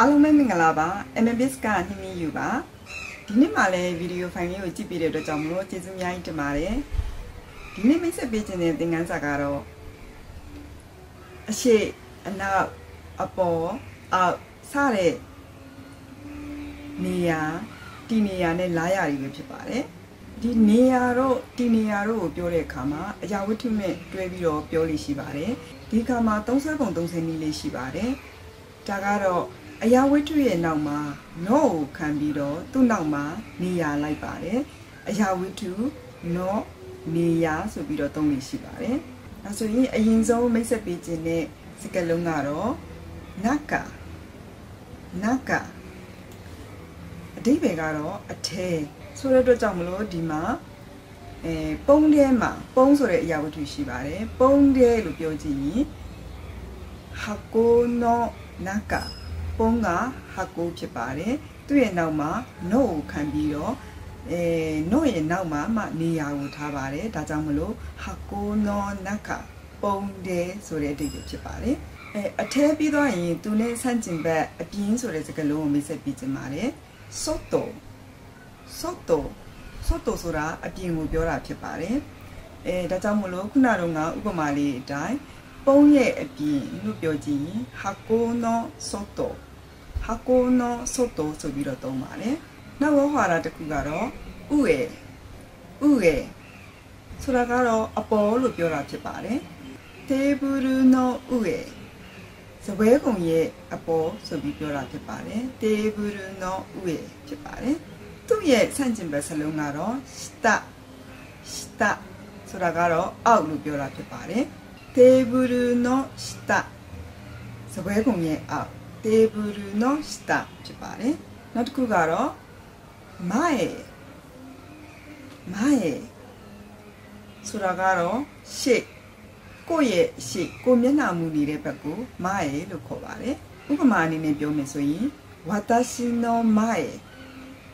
အားလုံးပဲမင်္ဂလာပါ MMBS ကနှင်းနှင်းယူပါဒီနေ့မှလည်းဗီဒီယိုဖိုင်လေးကိုကြည့်ပြီးတဲ့အတွက်ကြောင့်မလို့ကျေးဇူးအများကြီးတင်ပါတယ်ဒီနေ့မိတ်ဆက်ပေးခြင်းတဲ့သင်ခန်းစာကတော့အရှိအနောက်အပေါ်အောက်စတဲ့နေရာဒီနေရာနဲ့လာရတွေပဲဖြစ်ပါတယ်ဒီနေရာတော့ဒီနေရာတော့ကိုပြောတဲ့အခါမှာအရာဝတ္ထုနဲ့တွဲပြီးတော့ပြောလို့ရှိပါတယ်ဒီအခါမှာ30ပုံ30နည်းလေးရှိပါတယ်ဒါကတော့ အရာဝတ္ထုရဲ့နောက်မှာနော့ကိုခံပြီးတော့သူ့နောက်မှာနေရာလိုက်ပါတယ်အရာဝတ္ထုနော့နေရာဆိုပြီးတော့သုံးလို့ရှိပါတယ်ဒါဆိုရင်အရင်ဆုံးမိတ်ဆက်ပေးခြင်းတဲ့စကားလုံးကတော့နကာနကာအဓိပ္ပာယ်ကတော့အထဲဆိုတဲ့အတွက်ကြောင့်မလို့ဒီမှာအဲပုံးထဲမှာပုံးဆိုတဲ့အရာဝတ္ထုရှိပါတယ်ပုံးထဲလို့ပြောကြည့်ရင်ဟာကိုနောနာကာ ပုံးကဟာကိုဖြစ်ပါတယ်သူ့ရဲ့နောက်မှာနော့ကိုခံပြီးတော့အဲနော့ရဲ့နောက်မှာမှနေရာကိုထားပါတယ်ဒါကြောင့်မလို့ဟာကိုနောနာကာပုံးတဲ့ဆိုတဲ့အဓိပ္ပာယ်ဖြစ်ပါတယ်အဲအထဲပြီးတော့ရင်သူနဲ့ဆန့်ကျင်ဘက်အပြင်းဆိုတဲ့စကားလုံးကိုမိတ်ဆက်ပြီးခြင်းပါတယ်ဆော့တိုဆော့တိုဆော့တိုဆိုတာအပြင်ကိုပြောတာဖြစ်ပါတယ်အဲဒါကြောင့်မလို့ခုနကတော့ငါဥပမာလေးအတိုင်းပုံးရဲ့အပြင်လို့ပြောကြည့်ရင်ဟာကိုနောဆော့တို ဟာကိုနောဆော့တိုဆိုပြီးတော့သုံးပါတယ်နောက်ဝဟွာရာတစ်ခုကတော့ဥရဲ့ဥရဲ့ဆိုတာကတော့အပေါ်လို့ပြောတာဖြစ်ပါတယ်テーブルの上စပွဲကုံရဲ့အပေါ်ဆိုပြီးပြောတာဖြစ်ပါတယ်テーブルの上ဖြစ်ပါတယ်သူ့ရဲ့ဆန့်ကျင်ဘက်စလုံးကတော့下下ဆိုတာကတော့အောက်လို့ပြောတာဖြစ်ပါတယ်テーブルの下စပွဲကုံရဲ့အောက် テーブルの下ဖြစ်ပါတယ်နောက်တစ်ခုကတော့前前ဆိုတာကတော့ရှေ့ကိုယ့်ရဲ့ရှေ့ကိုမျက်နှာမူနေတဲ့ဘက်ကိုမရဲ့လို့ခေါ်ပါတယ်ဥပမာအနေနဲ့ပြောမယ်ဆိုရင်ဝါတာရှိနောမရဲ့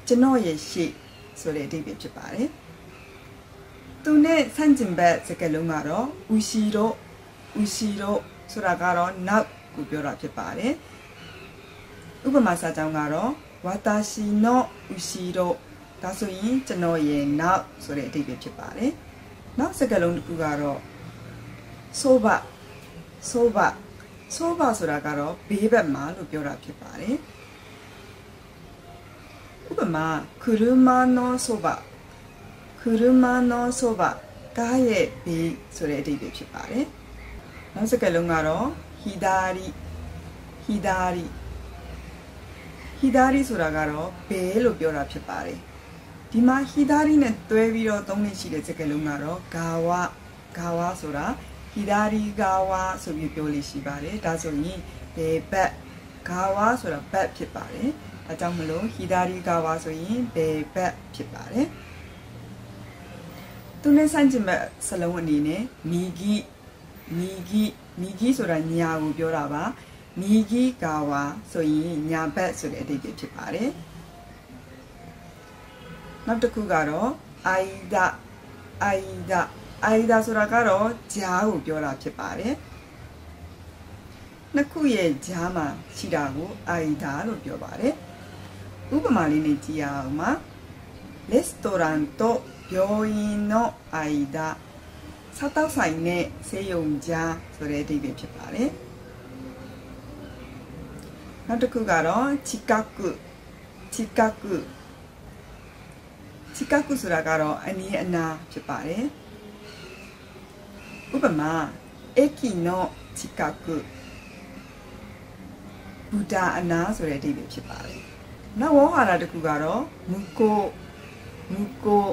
ကျွန်တော်ရဲ့ရှေ့ဆိုတဲ့အဓိပ္ပာယ်ဖြစ်ပါတယ်သူနဲ့ဆန့်ကျင်ဘက်စကားလုံးကတော့ဥရှိတော့ဥရှိတော့ဆိုတာကတော့နောက်ကိုပြောတာဖြစ်ပါတယ် ဥပမာစာကြောင်းကတော့ဝါတာရှိနောဥရှိတော့ဒါဆိုရင်ကျွန်တော်ရဲ့နောက်ဆိုတဲ့အဓိပ္ပာယ်ဖြစ်ပါတယ်နောက်စကားလုံးတစ်ခုကတော့ဆိုဘဆိုဘဆိုဘဆိုတာကတော့ဘေးဘက်မှာလို့ပြောတာဖြစ်ပါတယ်ဥပမာခရမနောဆိုဘခရမနောဆိုဘကားရဲ့ဘေးဆိုတဲ့အဓိပ္ပာယ်ဖြစ်ပါတယ်နောက်စကားလုံးကတော့ဟီဒါရီဟီဒါရီ ဟီဒါရီဆိုတာကတော့ဘေးလို့ပြောတာဖြစ်ပါတယ်ဒီမှာဟီဒါရီနဲ့တွဲပြီးတော့သုံးနေရှိတဲ့စကားလုံးကတော့ဂါဝဂါဝဆိုတာဟီဒါရီဂါဝါဆိုပြီးပြောလို့ရှိပါတယ်ဒါဆိုရင်ဘယ်ဘက်ဂါဝါဆိုတာဘက်ဖြစ်ပါတယ်ဒါကြောင့်မလို့ဟီဒါရီဂါဝါဆိုရင်ဘယ်ဘက်ဖြစ်ပါတယ်သူနဲ့ဆန့်ကျင်ဘက်စလုံးအနေနဲ့မီဂီမီဂီမီဂီဆိုတာညာကိုပြောတာပါ မီဂီဂါဝါဆိုရင်ညာဘက်ဆိုတဲ့အဓိပ္ပာယ်ဖြစ်ပါတယ်နောက်တစ်ခုကတော့အိုင်ဒအိုင်ဒအိုင်ဒါဆိုတာကတော့ဂျားကိုပြောတာဖြစ်ပါတယ်နှစ်ခုရဲ့ဂျားမှာရှိတာကိုအိုင်ဒါလို့ပြောပါတယ်ဥပမာလေးနဲ့ကြည့်ရအောင်ပါレストランと病院の間စားတောက်ဆိုင်နဲ့ဆေးရုံကြားဆိုတဲ့အဓိပ္ပာယ်ဖြစ်ပါတယ် နောက်တစ်ခုကတော့チカクチカクチカクဆိုတာကတော့အနီးအနားဖြစ်ပါတယ်ဥပမာ駅の近くဘူတာအနာဆိုတဲ့အဓိပ္ပာယ်ဖြစ်ပါတယ်။နောက်ဝေါ်ဟာရတစ်ခုကတော့မူကိုမူကို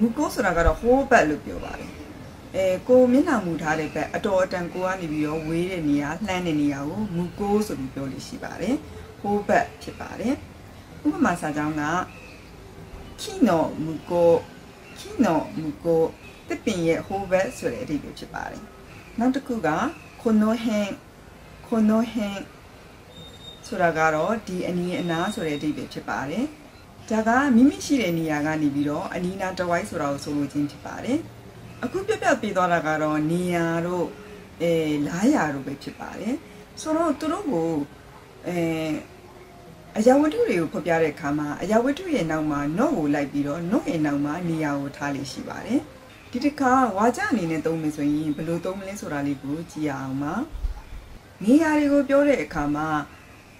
မူကိုဆိုတာကတော့ဟိုးဘက်လို့ပြောပါတယ်။ အဲကိုမျက်နှာမူထားတဲ့ဘက်အတော်အတန်ကိုကနေပြီးတော့ဝေးတဲ့နေရာလှမ်းတဲ့နေရာကိုမူကိုဆိုပြီးပြောလို့ရှိပါတယ်ဟိုးဘက်ဖြစ်ပါတယ်ဥပမာစာကြောင်းကခိနောမူကိုခိနောမူကိုတစ်ပင်ရဲ့ဟိုးဘက်ဆိုတဲ့အဓိပ္ပာယ်ဖြစ်ပါတယ်နောက်တစ်ခုကခိုနိုဟင်ခိုနိုဟင်ဆိုတာကတော့ဒီအနီးအနားဆိုတဲ့အဓိပ္ပာယ်ဖြစ်ပါတယ်ဒါကမိမိရှိတဲ့နေရာကနေပြီးတော့အနီးနားတဝိုက်ဆိုတာကိုဆိုလိုခြင်းဖြစ်ပါတယ်။ အခုပြပြပြသွားတာကတော့နေရာတို့အဲလားရာတို့ပဲဖြစ်ပါတယ်ဆိုတော့သူတို့ကိုအဲအရာဝတ္ထုတွေကိုဖော်ပြတဲ့အခါမှာအရာဝတ္ထုရဲ့နောက်မှာ not ကိုလိုက်ပြီးတော့ not ရဲ့နောက်မှာနေရာကိုထားလိရှိပါတယ်ဒီတစ်ခါဝါကြအနေနဲ့သုံးမယ်ဆိုရင်ဘယ်လိုသုံးမလဲဆိုတာလေးကိုကြည့်ရအောင်ပါနေရာတွေကိုပြောတဲ့အခါမှာ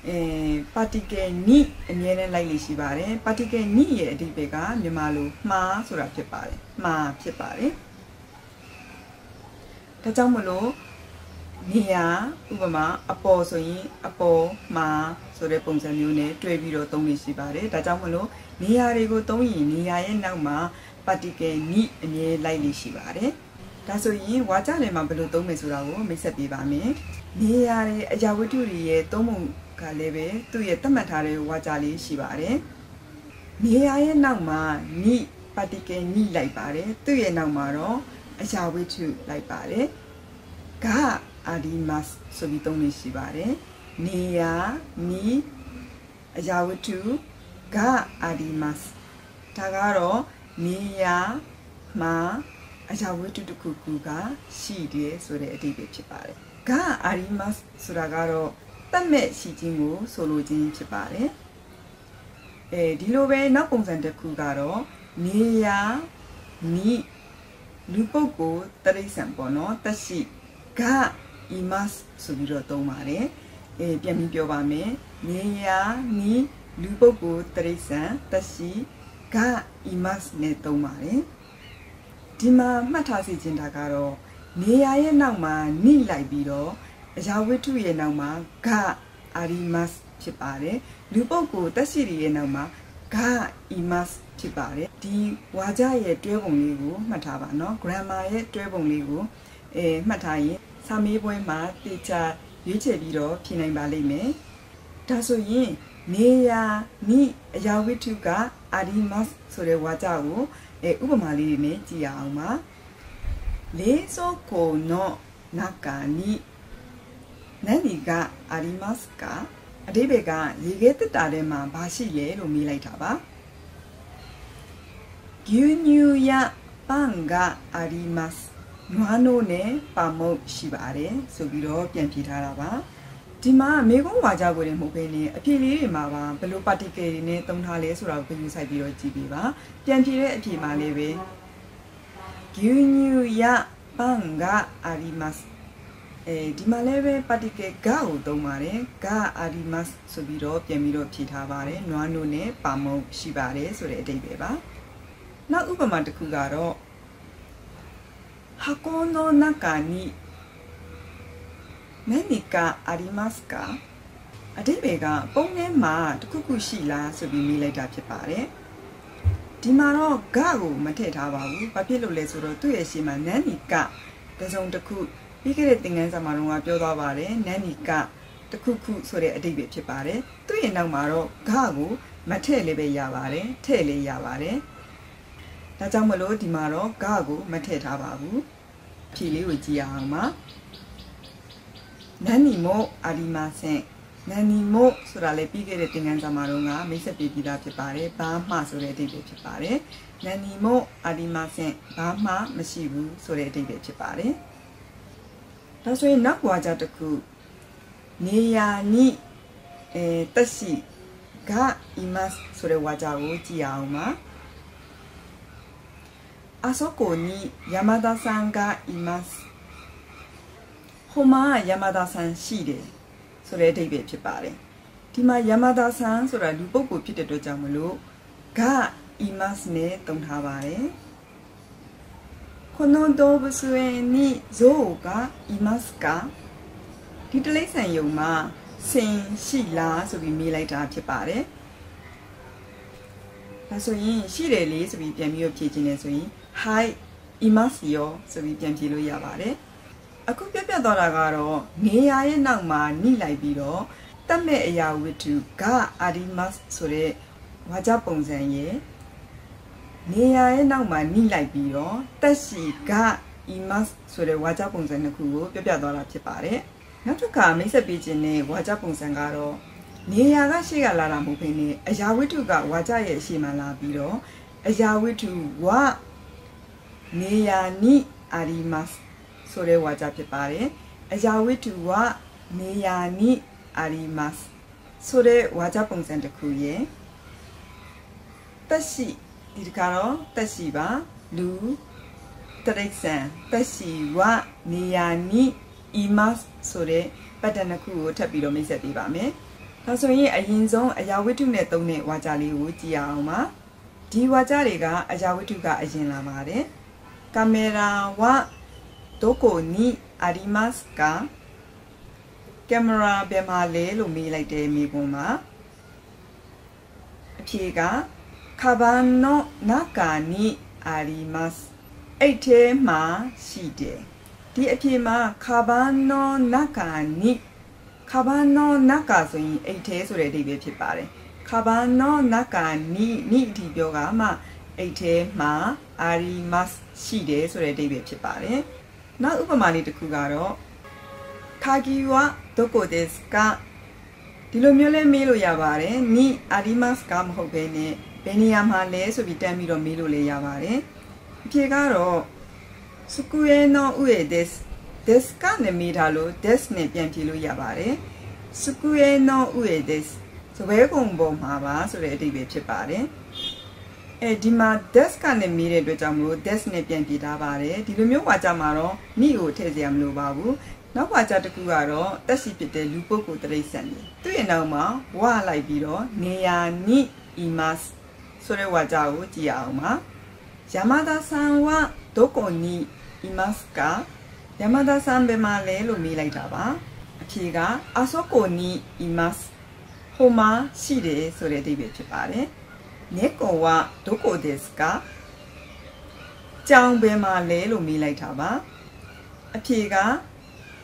အဲ particle နိအမြဲတမ်းလိုက်လို့ရှိပါတယ် particle နိရဲ့အဓိပ္ပာယ်ကမြန်မာလိုမှားဆိုတာဖြစ်ပါတယ်မှားဖြစ်ပါတယ် ဒါကြောင့်မလို့နေရာဥပမာအပေါ်ဆိုရင်အပေါ်မှာဆိုတဲ့ပုံစံမျိုးနဲ့တွဲပြီးတော့သုံးလို့ရှိပါတယ်ဒါကြောင့်မလို့နေရာတွေကိုသုံးရင်နေရာရဲ့နောက်မှာ particle နိအမြဲလိုက်လို့ရှိပါတယ်ဒါဆိုရင်ဝါကြလည်းမှာဘယ်လိုသုံးမယ်ဆိုတာကိုမိတ်ဆက်ပေးပါမယ်နေရာတွေအရာဝတ္ထုတွေရဲ့သုံးပုံကလည်းပဲသူ့ရဲ့သတ်မှတ်ထားတဲ့ဝါကြလေးရှိပါတယ်နေရာရဲ့နောက်မှာနိ particle နိလိုက်ပါတယ်သူ့ရဲ့နောက်မှာတော့ အရာဝတ္ထုလိုက်ပါတယ်ကအာဒီမတ်ဆိုပြီးသုံးလို့ရှိပါတယ်နေရာနိအရာဝတ္ထုကအာဒီမတ်ဒါကတော့နေရာမှာအရာဝတ္ထုတစ်ခုခုကရှိတယ်ဆိုတဲ့အဓိပ္ပာယ်ဖြစ်ပါတယ်ကအာဒီမတ်ဆိုတာကတော့တတ်မဲ့ရှိခြင်းကိုဆိုလိုခြင်းဖြစ်ပါတယ်အဲဒီလိုပဲနောက်ပုံစံတစ်ခုကတော့နေရာနိ လူပုဂ္ဂိုလ်တရိษံပေါ့နော်တရှိက imas ဆိုပြီးတော့သုံးပါတယ်အဲပြန်ပြီးပြောပါမယ်နေရာနိလူပုဂ္ဂိုလ်တရိษံတရှိက imas နဲ့သုံးပါတယ်ဒီမှာမှတ်ထားစီခြင်းတာကတော့နေရာရဲ့နောက်မှာနိလိုက်ပြီးတော့အရာဝတ္ထုရဲ့နောက်မှာဂအာရီမတ်ဖြစ်ပါတယ်လူပုဂ္ဂိုလ်တက်ရှိရဲ့နောက်မှာဂအီမတ် ဖြစ်ပါတယ်ဒီဝါကြရဲ့တွဲပုံလေးကိုမှတ်ထားပါနော် grammar ရဲ့တွဲပုံလေးကိုအဲမှတ်ထားရင်စာမေးပွဲမှာတေချာရွေးချယ်ပြီးတော့ဖြေနိုင်ပါလိမ့်မယ်ဒါဆိုရင်နေရာနိအရာဝတ္ထုကအာရီမတ်ဆိုတဲ့ဝါကြကိုအဲဥပမာလေးတွေနဲ့ကြည့်ရအောင်ပါ冷蔵庫の中に何がありますかအဓိပ္ပာယ်ကရေခဲတက်တာထဲမှာဘာရှိလဲလို့မေးလိုက်တာပါ 牛乳やパンがありますနွားနိုးနဲ့ပါမုတ်ရှိပါတယ်ဆိုပြီးတော့ပြန်ဖြေထားတာပါဒီမှာမေကုန်းဝါကြကိုလည်းမဟုတ်ဘဲနဲ့အဖြေလေးတွေမှာပါဘယ်လို particle တွေနဲ့သုံးထားလဲဆိုတာကိုပြင်ဆိုင်ပြီးတော့ကြည့်ပေးပါပြန်ဖြေတဲ့အဖြေမှာလည်းပဲ牛乳やパンがありますအဲဒီမှာလည်းပဲ particle ကကိုသုံးပါတယ်ကအာဒီမတ်ဆိုပြီးတော့ပြန်ပြီးတော့ဖြေထားပါတယ်နွားနို့နဲ့ပါမုံရှိပါတယ်ဆိုတဲ့အဓိပ္ပာယ်ပါ နောက်ဥပမာတစ်ခုကတော့箱の中に何かありますかအဓိပ္ပာယ်ကပုံထဲမှာတခုခုရှိလားဆိုပြီးမေးလိုက်တာဖြစ်ပါတယ်ဒီမှာတော့ဂကိုမထည့်ထားပါဘူးဘာဖြစ်လို့လဲဆိုတော့သူ့ရဲ့ရှေ့မှာနန်းနီကတစုံတစ်ခုပြီးခဲ့တဲ့သင်ခန်းစာမှာတော့ပြောသွားပါတယ်နန်းနီကတခုခုဆိုတဲ့အဓိပ္ပာယ်ဖြစ်ပါတယ်သူ့ရဲ့နောက်မှာတော့ဂကိုမထည့်လေးပဲရပါတယ်ထည့်လေးရပါတယ် ဒါကြောင့်မလို့ဒီမှာတော့ဂကိုမထည့်ထားပါဘူးဖြေလေးကိုကြည့်ရအောင်ပါနန်းနီမို့အာဒီမာဆင့်နန်နီမို့ဆိုတာလည်းပြီးခဲ့တဲ့သင်ခန်းစာမှာတော့ငါမိတ်ဆက်ပေးပြီးသားဖြစ်ပါတယ်ဘာမှဆိုတဲ့အဓိပ္ပာယ်ဖြစ်ပါတယ်နန်နီမို့အာဒီမာဆင့်ဘာမှမရှိဘူးဆိုတဲ့အဓိပ္ပာယ်ဖြစ်ပါတယ်ဒါဆိုရင်နောက်ဘွားကြတစ်ခုနေယာနိအဲတက်ရှိကအီမတ်ဆိုတဲ့ဝါကြကိုကြည့်အောင်ပါ あそこに山田さんがいますဟိုမှာ山田さんရှိတယ်ဆိုတဲ့အဓိပ္ပာယ်ဖြစ်ပါတယ်ဒီမှာ山田さんဆိုတာလူပုဂ္ဂိုလ်ဖြစ်တဲ့အတွက်ကြောင့်မလို့がいますနဲ့တုံးထားပါတယ်この動物園に象がいますかဒီတလိษံယုံမှာဆင်ရှိလားဆိုပြီးမေးလိုက်တာဖြစ်ပါတယ်ဒါဆိုရင်ရှိတယ်လေဆိုပြီးပြန်ပြီးဖြေခြင်းလဲဆိုရင် hi imasu yo ဆိုပြီးပြန်ပြေလို့ရပါတယ်အခုပြပြသွားတာကတော့နေရာရဲ့နောက်မှာညှိလိုက်ပြီးတော့တတ်မဲ့အရာဝတ္ထုကအာဒီမတ်ဆိုတဲ့ဝါကြပုံစံရဲ့နေရာရဲ့နောက်မှာညှိလိုက်ပြီးတော့တက်ရှိကအီမတ်ဆိုတဲ့ဝါကြပုံစံတစ်ခုကိုပြပြသွားတာဖြစ်ပါတယ်။နောက်တစ်ခါမိတ်ဆက်ပေးခြင်းနဲ့ဝါကြပုံစံကတော့နေရာကရှေ့ကလာတာမဟုတ်ဘဲနဲ့အရာဝတ္ထုကဝါကြရဲ့အရှိမလာပြီးတော့အရာဝတ္ထုဝ နေရာနိအာရီမတ်ဆိုတဲ့ဝါကြဖြစ်ပါတယ်အရာဝတ္ထုဝနေရာနိအာရီမတ်ဆိုတဲ့ဝါကြပုံစံတစ်ခုရဲ့တက်ရှိဒီတခါတော့တက်ရှိပါလူတရိတ်ဆန်တက်ရှိဝနေယာနိအီမတ်ဆိုတဲ့ပတ်တန်တစ်ခုကိုထပ်ပြီးတော့မိတ်ဆက်ပေးပါမယ်။ဒါဆိုရင်အရင်ဆုံးအရာဝတ္ထုနဲ့သုံးတဲ့ဝါကြလေးကိုကြည့်အောင်ပါ။ဒီဝါကြတွေကအရာဝတ္ထုကအရင်လာပါတယ်။ ကာမေရာဝဒိုကိုနီအာရီမတ်ကကင်မရာဘယ်မှာလဲလို့မေးလိုက်တယ်မိကွန်မှာအဖြေကカバンの中にありますအဲ့ထဲမှာရှိတယ်ဒီအဖြေမှာカバンの中にカバンの中ဆိုရင်အဲ့ထဲဆိုတဲ့အဓိပ္ပာယ်ဖြစ်ပါတယ်カバンの中ににအထိပြောကမှအဲ့ထဲမှာあります ရှိတယ်ဆိုတဲ့အဓိပ္ပာယ်ဖြစ်ပါတယ်နောက်ဥပမာလေးတစ်ခုကတော့ကာဂီဝါဒိုကိုဒက်စကာဒီလိုမျိုးလဲမေးလို့ရပါတယ်နိအာဒီမတ်ကမဟုတ်ဘဲနဲ့ဘယ်နေရာမှာလဲဆိုပြီးတန်းပြီးတော့မေးလို့လည်းရပါတယ်အဖြေကတော့စကူယေနိုဥယေဒက်စ်ဒက်စ်ကနဲ့မေးထားလို့ဒက်စ်နဲ့ပြန်ဖြေလို့ရပါတယ်စကူယေနိုဥယေဒက်စ်စပွဲကုံပေါ်မှာပါဆိုတဲ့အဓိပ္ပာယ်ဖြစ်ပါတယ် အဲဒီမှာ desk ကနေမေးတဲ့အတွက်ကြောင့်မလို့ desk နဲ့ပြန်ပြထားပါတယ်ဒီလိုမျိုးဝါကြမှာတော့မိကိုထည့်စရာမလိုပါဘူးနောက်ဝါကြတစ်ခုကတော့တက်ရှိဖြစ်တဲ့လူပုဂ္ဂိုလ်တရိษံနေသူ့ရဲ့နောက်မှာဝါလိုက်ပြီးတော့နေယာနိအီမတ်ဆိုတဲ့ဝါကြကိုကြည့်ရအောင်ပါヤマダさんはどこにいますかヤマダさんဘယ်မှာလဲလို့မေးလိုက်တာပါအဖြေကあそこにいますဟိုမှာရှိတယ်ဆိုတဲ့အဓိပ္ပာယ်ဖြစ်ပါတယ် 猫はどこですかကြောင်ဘယ်မှာလဲလို့မေးလိုက်တာပါအဖြေက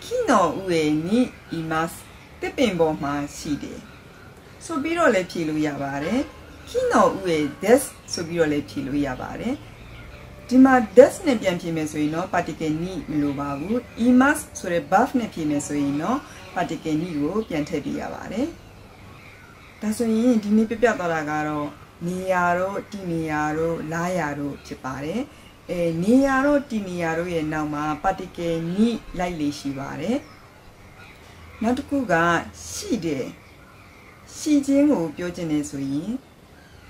木の上にいますတစ်ပင်ပေါ်မှာရှိတယ်ဆိုပြီးတော့လည်းဖြေလို့ရပါတယ်木の上ですဆိုပြီးတော့လည်းဖြေလို့ရပါတယ်ဒီမှာ des နဲ့ပြန်ဖြေမယ်ဆိုရင်တော့ particle ni မလိုပါဘူး imas ဆိုတဲ့ verb နဲ့ဖြေမယ်ဆိုရင်တော့ particle ni ကိုပြန်ထည့်ပြရပါတယ်ဒါဆိုရင်ဒီနေ့ပြပြသွားတာကတော့ နေရာတို့တီနေရာတို့လာရာတို့ဖြစ်ပါတယ်အဲနေရာတို့တီနေရာတို့ရဲ့နောက်မှာ particle ညိလိုက်လေရှိပါတယ်နောက်တစ်ခုကရှိတယ်ရှိခြင်းကိုပြောချင်တယ်ဆိုရင်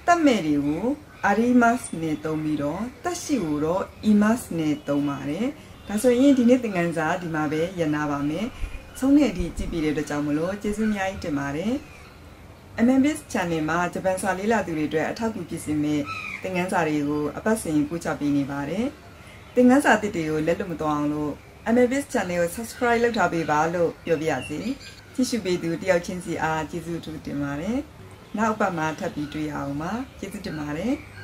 တတ်မဲ့တွေကို arimas နဲ့သုံးပြီးတော့တက်ရှိကိုတော့ imas နဲ့သုံးပါတယ်ဒါဆိုရင်ဒီနေ့သင်ခန်းစာဒီမှာပဲရနာပါမယ်ဆုံးတဲ့အထိကြည့်ပြီးတဲ့အတွက်ကြောင့်မလို့ကျေးဇူးအများကြီးတင်ပါတယ် MMBS Channel မှာဂျပန်စာလေးလာသူတွေအတွက်အထောက်အကူဖြစ်စေမယ့်သင်ခန်းစာတွေကိုအပတ်စဉ်ပို့ချပေးနေပါတယ်။သင်ခန်းစာသစ်တွေကိုလက်လွတ်မသွားအောင်လို့ MMBS Channel ကို Subscribe လုပ်ထားပေးပါလို့ပြောပြရစီ။ကြည့်ရှုပေးသူတယောက်ချင်းစီအားကျေးဇူးထူးတင်ပါတယ်။နောက်အပတ်မှာထပ်ပြီးတွေ့ရအောင်ပါ။ကျေးဇူးတင်ပါတယ်။